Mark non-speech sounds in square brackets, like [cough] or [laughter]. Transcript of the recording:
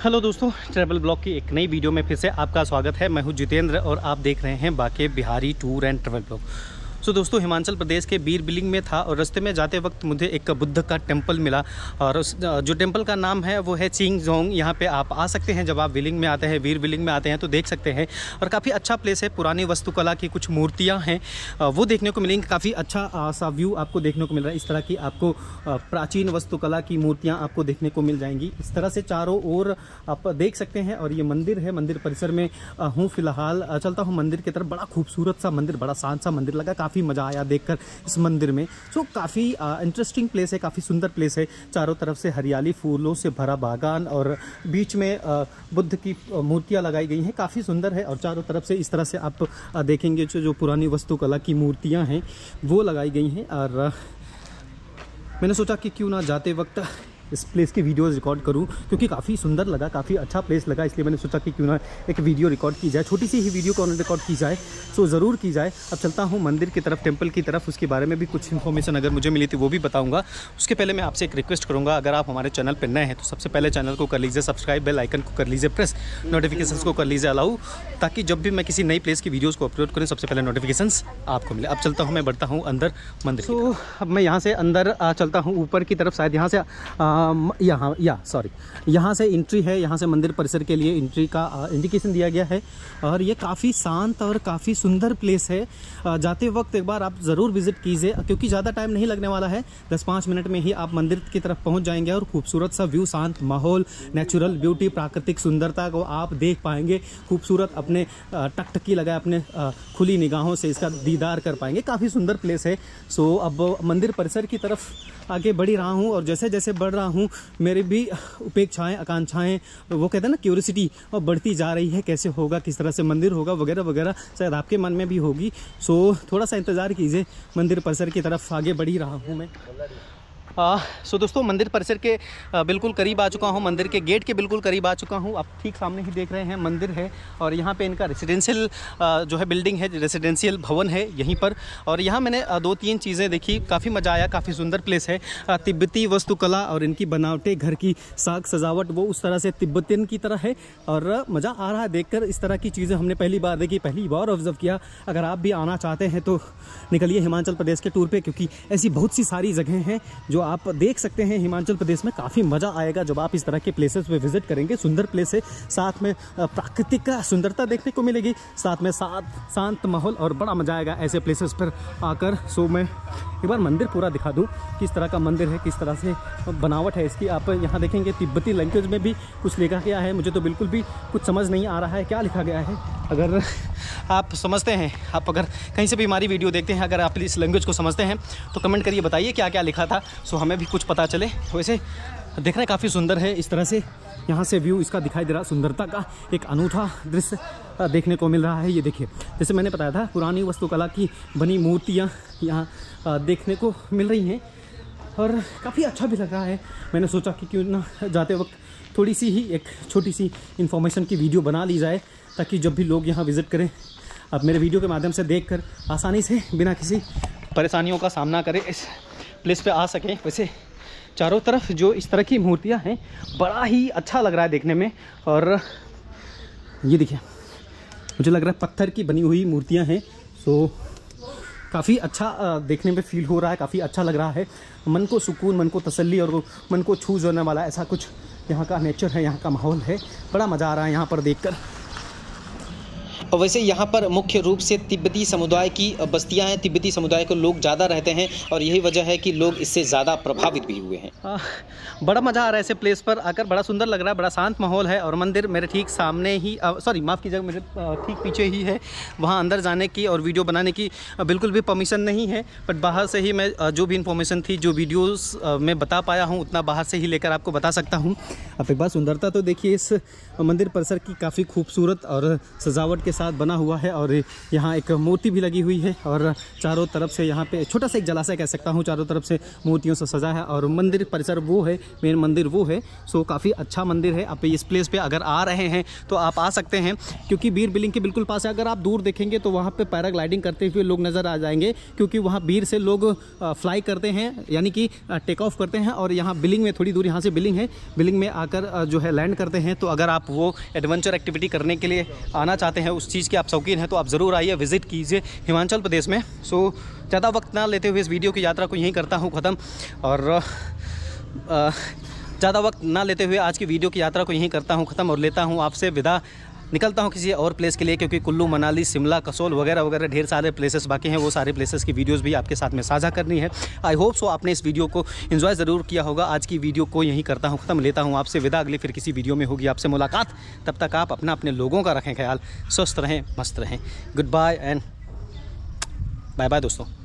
Hello दोस्तों, travel blog की एक नई वीडियो में फिर से आपका स्वागत है। मैं हूँ जितेंद्र और आप देख रहे हैं Banke Bihari tour and travel blog. So दोस्तों, हिमाचल प्रदेश के बीर बिलिंग में था और रास्ते में जाते वक्त मुझे एक बुद्ध का टेंपल मिला और उस जो टेंपल का नाम है, वो है चिंग जोंग यहाँ पे आप आ सकते हैं जब आप बिलिंग में आते हैं वीर बिलिंग में आते हैं तो देख सकते हैं। और काफ़ी अच्छा प्लेस है, पुरानी वस्तुकला की कुछ मूर्तियाँ हैं। वो देखने को मिलेंगी, काफ़ी अच्छा सा व्यू आपको देखने को मिल रहा है। इस तरह की आपको प्राचीन वस्तुकला की मूर्तियाँ आपको देखने को मिल जाएँगी। इस तरह से चारों ओर आप देख सकते हैं और ये मंदिर है, मंदिर परिसर में हूँ फ़िलहाल। चलता हूँ मंदिर की तरफ़। बड़ा खूबसूरत सा मंदिर, बड़ा शांत सा मंदिर लगा, काफ़ी मज़ा आया देखकर इस मंदिर में। सो काफ़ी इंटरेस्टिंग प्लेस है, काफ़ी सुंदर प्लेस है। चारों तरफ़ से हरियाली, फूलों से भरा बागान और बीच में बुद्ध की मूर्तियाँ लगाई गई हैं। काफ़ी सुंदर है और चारों तरफ़ से इस तरह से आप देखेंगे जो जो पुरानी वस्तुकला की मूर्तियाँ हैं, वो लगाई गई हैं। और मैंने सोचा कि क्यों ना जाते वक्त इस प्लेस की वीडियोज़ रिकॉर्ड करूँ क्योंकि काफ़ी सुंदर लगा काफ़ी अच्छा प्लेस लगा इसलिए मैंने सोचा कि क्यों ना एक वीडियो रिकॉर्ड की जाए छोटी सी ही वीडियो को रिकॉर्ड की जाए सो ज़रूर की जाए। अब चलता हूँ मंदिर की तरफ़ टेंपल की तरफ़ उसके बारे में भी कुछ इन्फॉर्मेशन अगर मुझे मिली थी वो भी बताऊँगा। उसके पहले मैं आपसे एक रिक्वेस्ट करूँगा अगर आप हमारे चैनल पर नए हैं तो सबसे पहले चैनल को कर लीजिए सब्सक्राइब बेल आइकन को कर लीजिए प्रेस नोटिफिकेशन को कर लीजिए अलाउ ताकि जब भी मैं किसी नई प्लेस की वीडियोज़ को अपलोड करें सबसे पहले नोटिफिकेशन आपको मिले। अब चलता हूँ मैं बढ़ता हूँ अंदर मंदिर तो अब मैं यहाँ से अंदर चलता हूँ ऊपर की तरफ़ शायद यहाँ से यहाँ, या सॉरी यहाँ से एंट्री है, यहाँ से मंदिर परिसर के लिए एंट्री का इंडिकेशन दिया गया है। और ये काफ़ी शांत और काफ़ी सुंदर प्लेस है। जाते वक्त एक बार आप ज़रूर विज़िट कीजिए, क्योंकि ज़्यादा टाइम नहीं लगने वाला है। दस पाँच मिनट में ही आप मंदिर की तरफ़ पहुँच जाएँगे और खूबसूरत सा व्यू शांत माहौल नेचुरल ब्यूटी प्राकृतिक सुंदरता को आप देख पाएँगे। खूबसूरत अपने टकटकी लगाए अपने खुली निगाहों से इसका दीदार कर पाएँगे। काफ़ी सुंदर प्लेस है। सो अब मंदिर परिसर की तरफ़ आगे बढ़ी रहा हूँ और जैसे जैसे बढ़ रहा हूँ, मेरी भी उपेक्षाएँ, आकांक्षाएँ, वो कहते हैं ना क्यूरिसिटी और बढ़ती जा रही है। कैसे होगा, किस तरह से मंदिर होगा, वगैरह वगैरह, शायद आपके मन में भी होगी। सो थोड़ा सा इंतज़ार कीजिए, मंदिर परिसर की तरफ़ आगे बढ़ ही रहा हूँ मैं। सो दोस्तों, मंदिर परिसर के बिल्कुल करीब आ चुका हूँ। मंदिर के गेट के बिल्कुल करीब आ चुका हूँ। आप ठीक सामने ही देख रहे हैं, मंदिर है और यहाँ पे इनका रेसिडेंशियल जो है बिल्डिंग है रेसिडेंशियल भवन है यहीं पर। और यहाँ मैंने दो तीन चीज़ें देखी। काफ़ी मज़ा आया, काफ़ी सुंदर प्लेस है। तिब्बती वस्तुकला और इनकी बनावटें, घर की साग सजावट, वो उस तरह से तिब्बतियन की तरह है। और मज़ा आ रहा है देख इस तरह की चीज़ें हमने पहली बार देखी, पहली बार ऑब्ज़र्व किया। अगर आप भी आना चाहते हैं तो निकलिए हिमाचल प्रदेश के टूर पर क्योंकि ऐसी बहुत सी सारी जगह हैं जो आप देख सकते हैं, हिमाचल प्रदेश में काफ़ी मज़ा आएगा जब आप इस तरह के प्लेसेस पे विज़िट करेंगे। सुंदर प्लेस है, साथ में प्राकृतिक सुंदरता देखने को मिलेगी। साथ में साथ, शांत माहौल और बड़ा मज़ा आएगा ऐसे प्लेसेस पर आकर। सो मैं एक बार मंदिर पूरा दिखा दूँ, किस तरह का मंदिर है, किस तरह से बनावट है इसकी। आप यहाँ देखेंगे तिब्बती लैंग्वेज में भी कुछ लिखा गया है। मुझे तो बिल्कुल भी कुछ समझ नहीं आ रहा है क्या लिखा गया है। अगर [laughs] आप समझते हैं, आप अगर कहीं से भी हमारी वीडियो देखते हैं, अगर आप इस लैंग्वेज को समझते हैं तो कमेंट करिए, बताइए क्या क्या लिखा था। सो हमें भी कुछ पता चले। वैसे देख रहे काफ़ी सुंदर है इस तरह से। यहाँ से व्यू इसका दिखाई दे रहा सुंदरता का एक अनूठा दृश्य देखने को मिल रहा है। ये देखिए, जैसे मैंने बताया था, पुरानी वस्तुकला की बनी मूर्तियाँ यहाँ देखने को मिल रही हैं। और काफ़ी अच्छा भी लग रहा है। मैंने सोचा कि क्यों ना जाते वक्त थोड़ी सी ही एक छोटी सी इन्फॉर्मेशन की वीडियो बना ली जाए, ताकि जब भी लोग यहाँ विज़िट करें, आप मेरे वीडियो के माध्यम से देखकर आसानी से बिना किसी परेशानियों का सामना करें। इस प्लेस पे आ सकें। वैसे, चारों तरफ़ जो इस तरह की मूर्तियाँ हैं, बड़ा ही अच्छा लग रहा है देखने में। और ये देखिए, मुझे लग रहा है पत्थर की बनी हुई मूर्तियाँ हैं। सो काफ़ी अच्छा देखने में फील हो रहा है, काफ़ी अच्छा लग रहा है। मन को सुकून, मन को तसल्ली और मन को छू जाने वाला ऐसा कुछ यहाँ का नेचर है, यहाँ का माहौल है। बड़ा मज़ा आ रहा है यहाँ पर देखकर। और वैसे यहाँ पर मुख्य रूप से तिब्बती समुदाय की बस्तियाँ हैं। तिब्बती समुदाय के लोग ज़्यादा रहते हैं और यही वजह है कि लोग इससे ज़्यादा प्रभावित भी हुए हैं। बड़ा मज़ा आ रहा है ऐसे प्लेस पर आकर। बड़ा सुंदर लग रहा है, बड़ा शांत माहौल है और मंदिर मेरे ठीक सामने ही सॉरी माफ़ कीजिएगा, मेरे ठीक पीछे ही है। वहाँ अंदर जाने की और वीडियो बनाने की बिल्कुल भी परमिशन नहीं है। बट बाहर से ही मैं जो भी इन्फॉर्मेशन थी, जो वीडियोज़ में बता पाया हूँ, उतना बाहर से ही लेकर आपको बता सकता हूँ। अब एक बार सुंदरता तो देखिए इस मंदिर परिसर की काफ़ी खूबसूरत और सजावट के साथ बना हुआ है और यहाँ एक मूर्ति भी लगी हुई है और चारों तरफ़ से यहाँ पे छोटा सा एक जलाशय कह सकता हूँ, चारों तरफ़ से मूर्तियों से सजा है और मंदिर परिसर वो है, मेन मंदिर वो है। सो काफ़ी अच्छा मंदिर है। आप इस प्लेस पर अगर आ रहे हैं तो आप आ सकते हैं क्योंकि बीर बिलिंग के बिल्कुल पास है। अगर आप दूर देखेंगे तो वहाँ पर पैराग्लाइडिंग करते हुए लोग नज़र आ जाएँगे क्योंकि वहाँ बीर से लोग फ्लाई करते हैं, यानी कि टेक ऑफ़ करते हैं और यहाँ बिलिंग में थोड़ी दूर यहाँ से बिलिंग है। बिलिंग में आकर जो है लैंड करते हैं। तो अगर आप वो एडवेंचर एक्टिविटी करने के लिए आना चाहते हैं उस चीज़ के आप शौकीन हैं तो आप ज़रूर आइए, विज़िट कीजिए हिमाचल प्रदेश में। सो, ज़्यादा वक्त ना लेते हुए इस वीडियो की यात्रा को यहीं करता हूँ ख़त्म। और ज़्यादा वक्त ना लेते हुए आज की वीडियो की यात्रा को यहीं करता हूँ ख़त्म और लेता हूँ आपसे विदा। निकलता हूँ किसी और प्लेस के लिए क्योंकि कुल्लू, मनाली, शिमला, कसोल वगैरह वगैरह ढेर सारे प्लेसेस बाकी हैं। वो सारे प्लेसेस की वीडियोस भी आपके साथ में साझा करनी है। आई होप सो आपने इस वीडियो को इन्जॉय ज़रूर किया होगा। आज की वीडियो को यहीं करता हूँ, ख़त्म लेता हूँ आपसे। विदा, अगली फिर किसी वीडियो में होगी आपसे मुलाकात। तब तक आप अपना अपने लोगों का रखें ख्याल। स्वस्थ रहें, मस्त रहें। Good bye and bye bye दोस्तों।